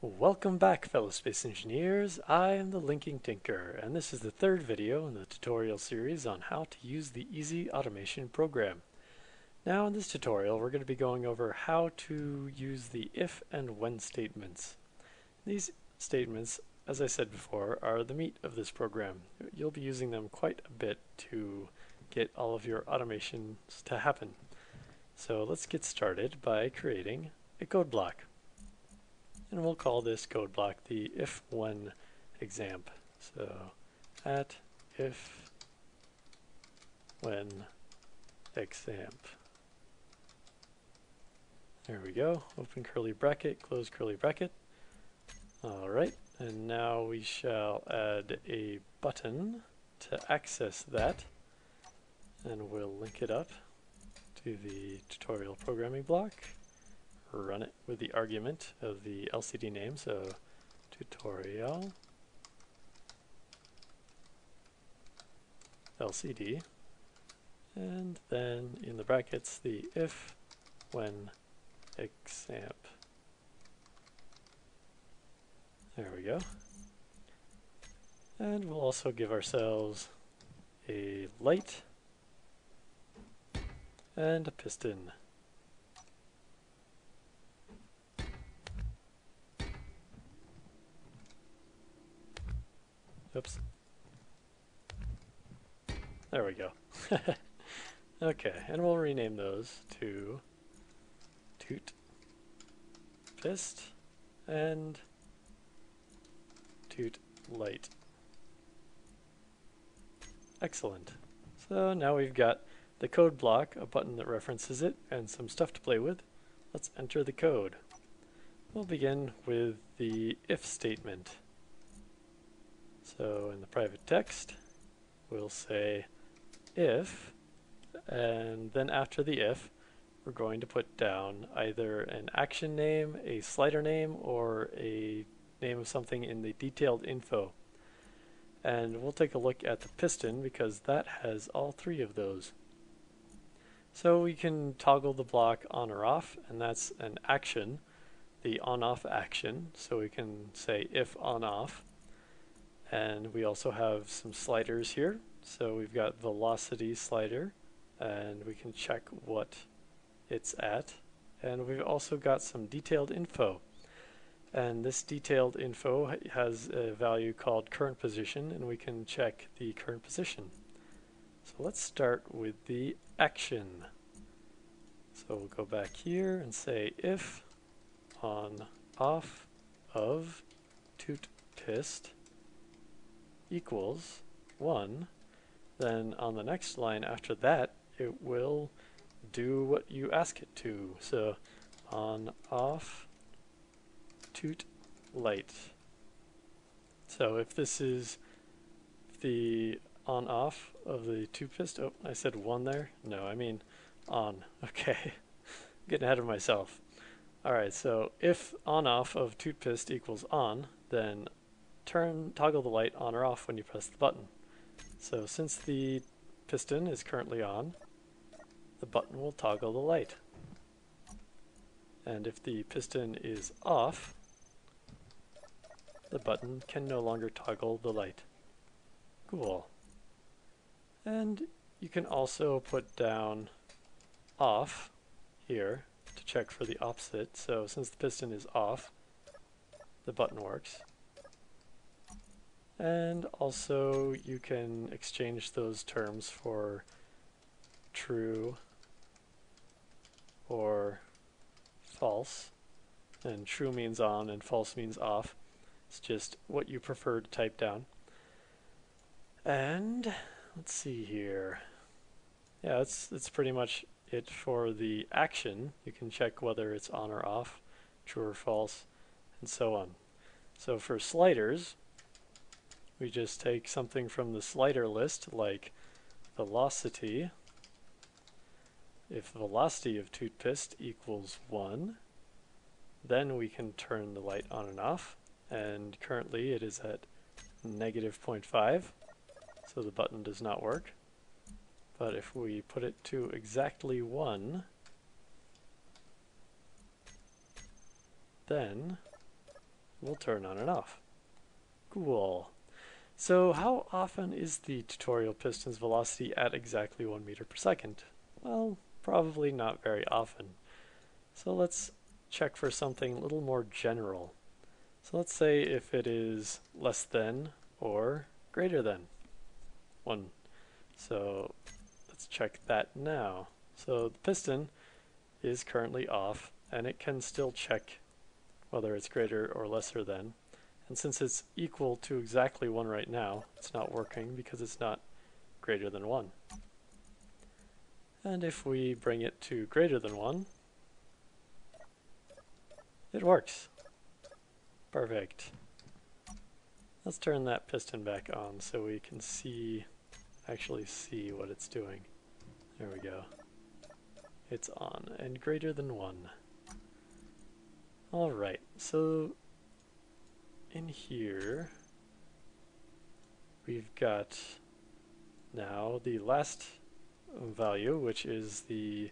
Welcome back fellow space engineers, I am the Linking Tinker and this is the third video in the tutorial series on how to use the Easy Automation program. Now in this tutorial we're going to be going over how to use the if and when statements. These statements, as I said before, are the meat of this program. You'll be using them quite a bit to get all of your automations to happen. So let's get started by creating a code block. And we'll call this code block the if when examp. So at if when examp. There we go. Open curly bracket, close curly bracket. Alright, and now we shall add a button to access that. And we'll link it up to the tutorial programming block, run it with the argument of the LCD name, so tutorial LCD, and then in the brackets the if when examp. There we go. And we'll also give ourselves a light and a piston. Oops. There we go. okay, and we'll rename those to toot, pist, and toot light. Excellent. So now we've got the code block, a button that references it, and some stuff to play with. Let's enter the code. We'll begin with the if statement. So in the private text, we'll say if, and then after the if, we're going to put down either an action name, a slider name, or a name of something in the detailed info. And we'll take a look at the piston because that has all three of those. So we can toggle the block on or off, and that's an action, the on-off action. So we can say if on-off. And we also have some sliders here. So we've got velocity slider, and we can check what it's at. And we've also got some detailed info. And this detailed info has a value called current position, and we can check the current position. So let's start with the action. So we'll go back here and say if on off of toot pist equals 1, then on the next line after that it will do what you ask it to. So on off toot light. So if this is the on off of the toot pist, oh, I said one there. No, I mean on. Okay, getting ahead of myself. Alright, so if on off of toot pist equals on, then turn toggle the light on or off when you press the button. So since the piston is currently on, the button will toggle the light. And if the piston is off, the button can no longer toggle the light. Cool. And you can also put down off here to check for the opposite. So since the piston is off, the button works. And also you can exchange those terms for true or false. And true means on and false means off. It's just what you prefer to type down. And let's see here. Yeah, that's that's pretty much it for the action. You can check whether it's on or off, true or false, and so on. So for sliders, we just take something from the slider list like velocity. If velocity of toot pist equals 1, then we can turn the light on and off. And currently it is at negative 0.5, so the button does not work. But if we put it to exactly 1, then we'll turn on and off. Cool. So how often is the tutorial piston's velocity at exactly 1 meter per second? Well, probably not very often. So let's check for something a little more general. So let's say if it is less than or greater than 1. So let's check that now. So the piston is currently off and it can still check whether it's greater or lesser than. And since it's equal to exactly 1 right now, it's not working because it's not greater than 1. And if we bring it to greater than 1, it works. Perfect. Let's turn that piston back on so we can see, actually see what it's doing. There we go. It's on, and greater than 1. Alright, so in here we've got now the last value, which is the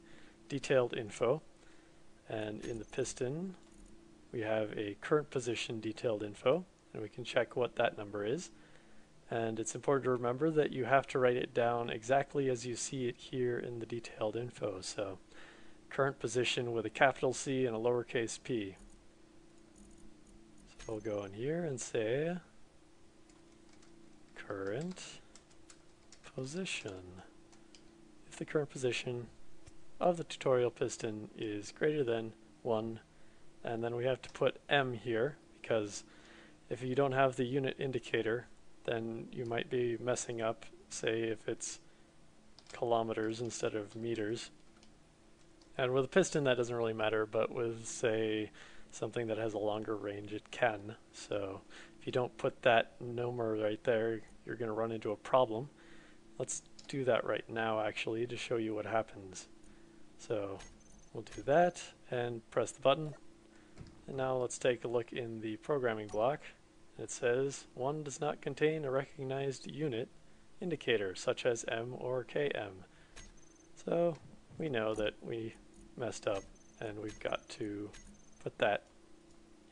detailed info. And in the piston, we have a current position detailed info, and we can check what that number is. And it's important to remember that you have to write it down exactly as you see it here in the detailed info. So current position with a capital C and a lowercase p. We'll go in here and say current position. If the current position of the tutorial piston is greater than 1 and then we have to put M here because if you don't have the unit indicator then you might be messing up say if it's kilometers instead of meters and with a piston that doesn't really matter but with say something that has a longer range it can so if you don't put that number right there you're going to run into a problem let's do that right now actually to show you what happens so we'll do that and press the button and now let's take a look in the programming block. It says, one does not contain a recognized unit indicator, such as M or KM. So we know that we messed up and we've got to put that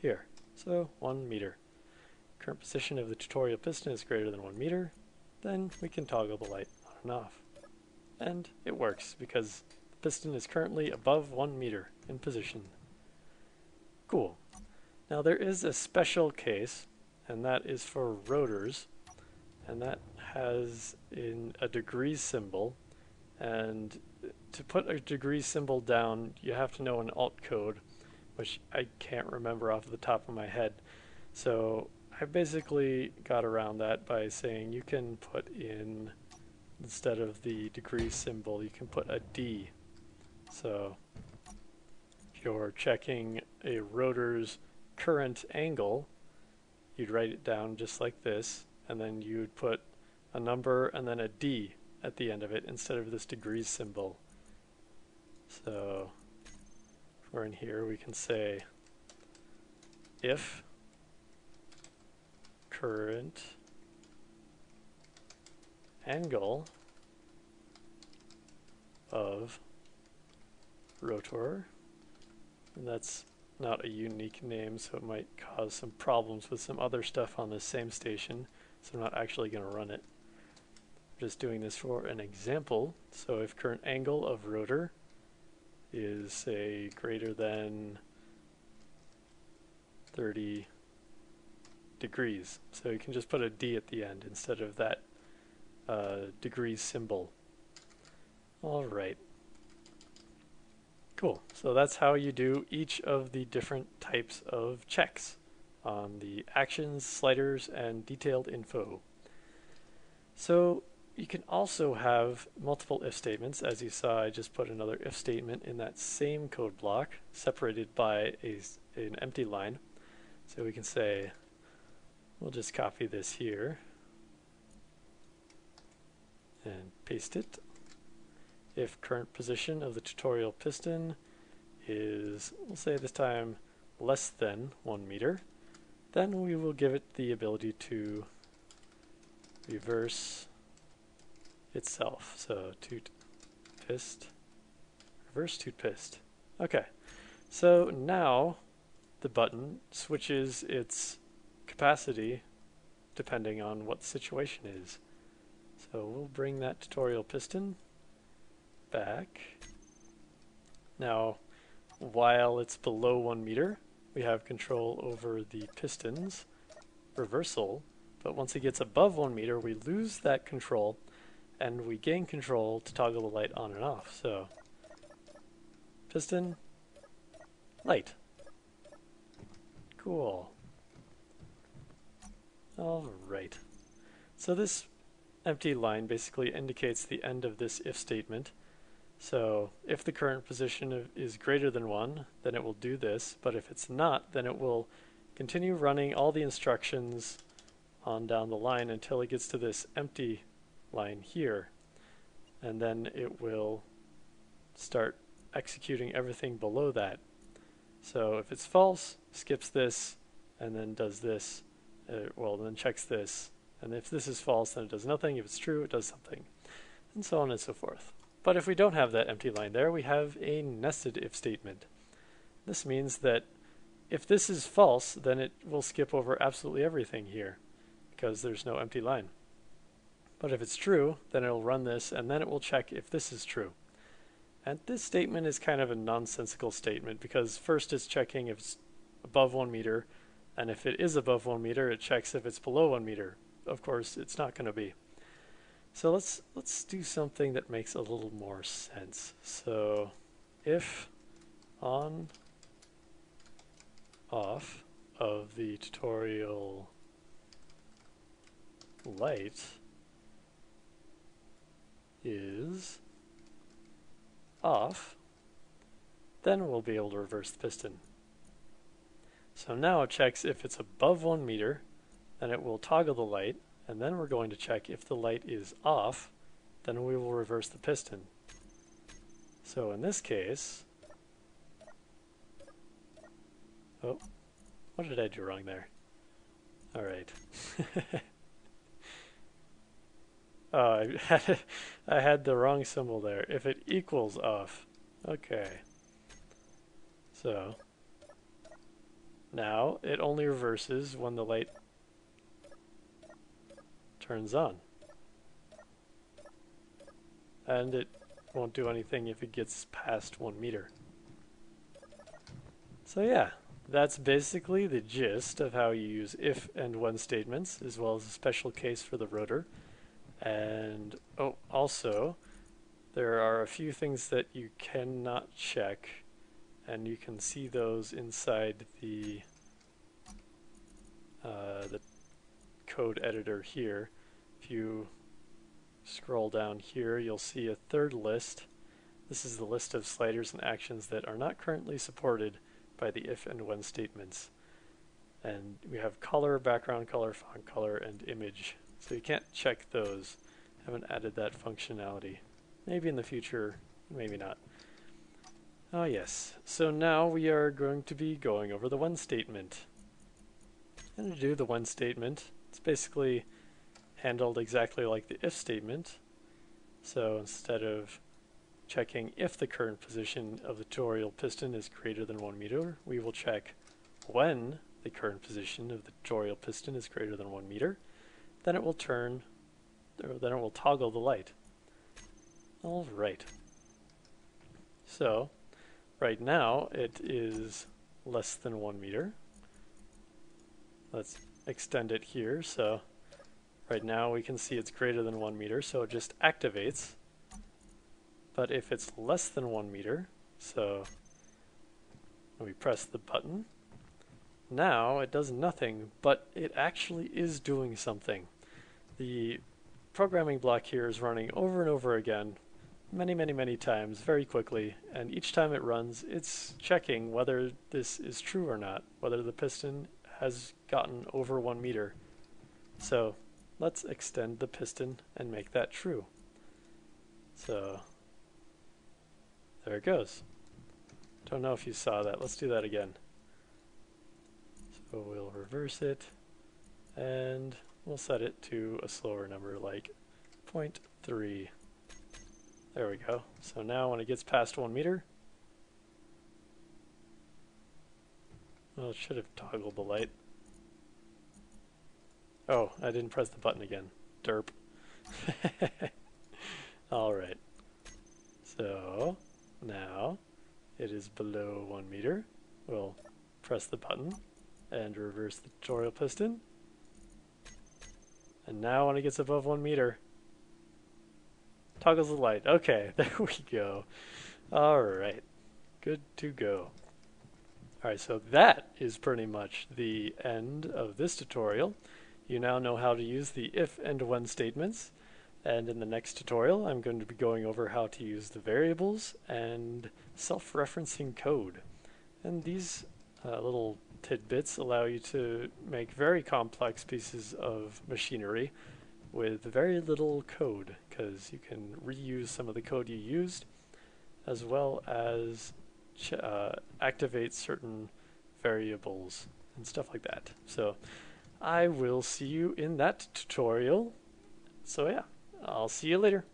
here. So one meter. Current position of the tutorial piston is greater than one meter. Then we can toggle the light on and off. And it works because the piston is currently above one meter in position. Cool. Now there is a special case, and that is for rotors, and that has in a degree symbol, and to put a degree symbol down, you have to know an alt code, which I can't remember off the top of my head. So I basically got around that by saying you can put in, instead of the degree symbol, you can put a D. So if you're checking a rotor's current angle, you'd write it down just like this, and then you'd put a number and then a D at the end of it instead of this degrees symbol. So we're in here, we can say if current angle of rotor and that's not a unique name, so it might cause some problems with some other stuff on the same station, so I'm not actually going to run it. I'm just doing this for an example. So if current angle of rotor is, say, greater than 30 degrees. So you can just put a D at the end instead of that uh, degrees symbol. All right. Cool. So that's how you do each of the different types of checks on the actions, sliders, and detailed info. So you can also have multiple if statements. As you saw, I just put another if statement in that same code block, separated by a, an empty line. So we can say, we'll just copy this here and paste it if current position of the tutorial piston is, we'll say this time, less than 1 meter, then we will give it the ability to reverse itself. So toot pist, reverse toot pist. Okay, so now the button switches its capacity depending on what the situation is. So we'll bring that tutorial piston back. Now, while it's below one meter, we have control over the piston's reversal, but once it gets above one meter, we lose that control and we gain control to toggle the light on and off. So, piston, light. Cool. Alright. So this empty line basically indicates the end of this if statement. So if the current position is greater than 1, then it will do this, but if it's not, then it will continue running all the instructions on down the line until it gets to this empty line here. And then it will start executing everything below that. So if it's false, skips this, and then does this, uh, well, then checks this. And if this is false, then it does nothing. If it's true, it does something. And so on and so forth. But if we don't have that empty line there, we have a nested if statement. This means that if this is false, then it will skip over absolutely everything here because there's no empty line. But if it's true, then it'll run this and then it will check if this is true. And this statement is kind of a nonsensical statement because first it's checking if it's above one meter, and if it is above one meter, it checks if it's below one meter. Of course, it's not going to be. So let's let's do something that makes a little more sense. So if on off of the tutorial light is off, then we'll be able to reverse the piston. So now it checks if it's above one meter, then it will toggle the light, and then we're going to check if the light is off, then we will reverse the piston. So in this case, oh, what did I do wrong there? Alright. oh, Oh, I had, I had the wrong symbol there. If it equals off. Okay. So, now it only reverses when the light turns on. And it won't do anything if it gets past one meter. So yeah, that's basically the gist of how you use if and when statements, as well as a special case for the rotor. And oh, also, there are a few things that you cannot check, and you can see those inside the uh, the code editor here. If you scroll down here, you'll see a third list. This is the list of sliders and actions that are not currently supported by the if and when statements. And we have color, background color, font color, and image. So you can't check those. Haven't added that functionality. Maybe in the future, maybe not. Oh yes, so now we are going to be going over the when statement. And to do the when statement, it's basically handled exactly like the if statement. So instead of checking if the current position of the tutorial piston is greater than 1 meter, we will check when the current position of the tutorial piston is greater than 1 meter. Then it will turn, or then it will toggle the light. Alright. So, right now it is less than 1 meter. Let's extend it here. So right now we can see it's greater than one meter, so it just activates. But if it's less than one meter, so we press the button, now it does nothing, but it actually is doing something. The programming block here is running over and over again, many, many, many times, very quickly, and each time it runs, it's checking whether this is true or not, whether the piston has gotten over one meter. So let's extend the piston and make that true. So there it goes. Don't know if you saw that. Let's do that again. So we'll reverse it and we'll set it to a slower number like 0.3. There we go. So now when it gets past one meter, Well, it should have toggled the light. Oh, I didn't press the button again. Derp. Alright. So, now it is below one meter. We'll press the button and reverse the tutorial piston. And now when it gets above one meter, toggles the light. Okay, there we go. Alright, good to go. Alright, so that is pretty much the end of this tutorial. You now know how to use the if and when statements. And in the next tutorial, I'm going to be going over how to use the variables and self-referencing code. And these uh, little tidbits allow you to make very complex pieces of machinery with very little code because you can reuse some of the code you used as well as uh, activate certain variables and stuff like that. So I will see you in that tutorial. So yeah, I'll see you later.